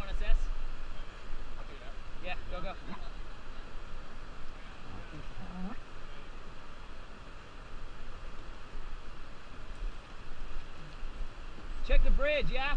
want to assess? Yeah, go, go. Check the bridge, yeah?